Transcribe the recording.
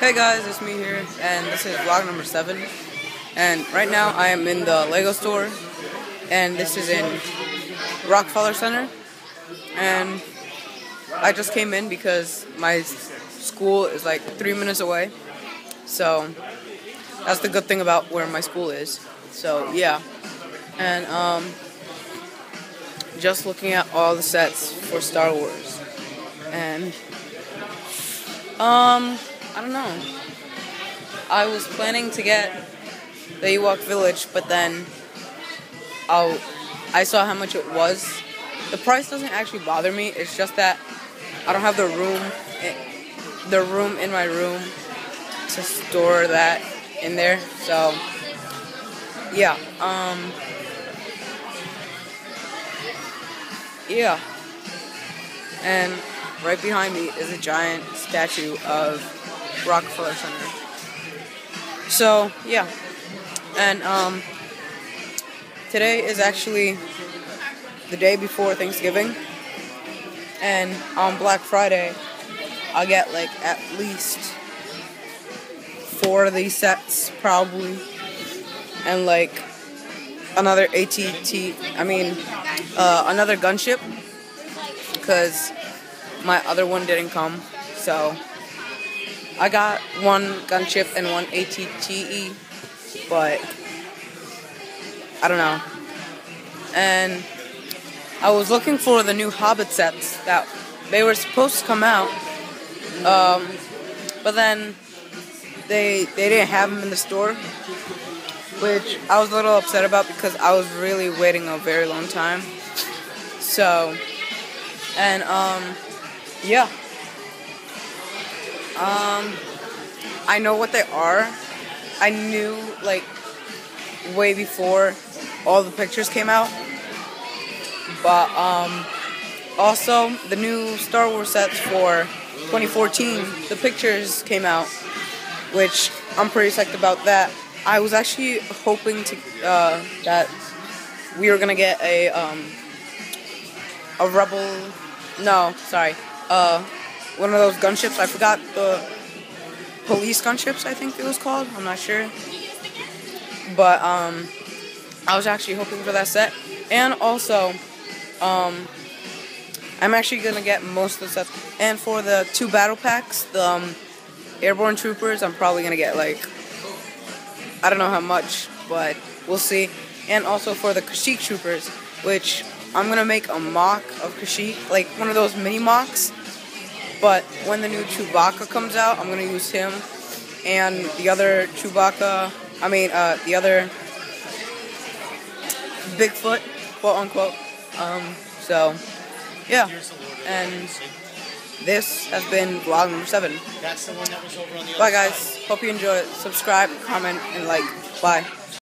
Hey guys, it's me here, and this is vlog number seven. And right now I am in the Lego store, and this is in Rockefeller Center. And I just came in because my school is like three minutes away. So that's the good thing about where my school is. So yeah. And um just looking at all the sets for Star Wars. And um I don't know. I was planning to get the Ewok Village, but then i I saw how much it was. The price doesn't actually bother me. It's just that I don't have the room, the room in my room to store that in there. So yeah, um, yeah, and right behind me is a giant statue of Rockefeller Center. So yeah, and um, today is actually the day before Thanksgiving, and on Black Friday, I'll get like at least four of these sets probably, and like another ATT. I mean, uh, another gunship because my other one didn't come, so. I got one gunship and one ATTE, but I don't know. And I was looking for the new Hobbit sets that they were supposed to come out, um, but then they they didn't have them in the store, which I was a little upset about because I was really waiting a very long time. So, and um, yeah. Um, I know what they are. I knew like way before all the pictures came out. But um, also the new Star Wars sets for 2014, the pictures came out, which I'm pretty psyched about that. I was actually hoping to uh, that we were gonna get a um, a rebel. No, sorry. Uh, one of those gunships. I forgot the police gunships. I think it was called. I'm not sure. But um, I was actually hoping for that set, and also, um, I'm actually gonna get most of the sets. And for the two battle packs, the um, airborne troopers, I'm probably gonna get like I don't know how much, but we'll see. And also for the Kashyyyk troopers, which I'm gonna make a MOC of Kashyyyk, like one of those mini MOCs but when the new Chewbacca comes out, I'm gonna use him and the other Chewbacca. I mean, uh, the other Bigfoot, quote unquote. Um, so, yeah. And this has been vlog number seven. That's the one that was over on the Bye, guys. Hope you enjoy it. Subscribe, comment, and like. Bye.